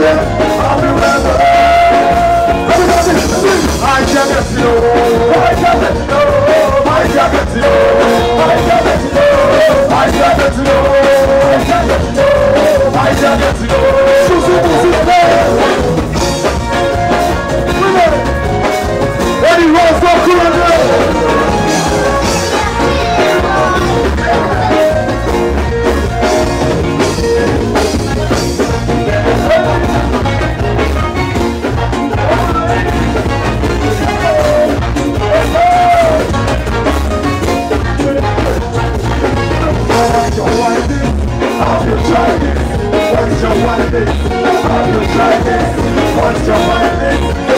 Yeah. your I'm your dragon. What's your mind? I'm. What's your wannabe?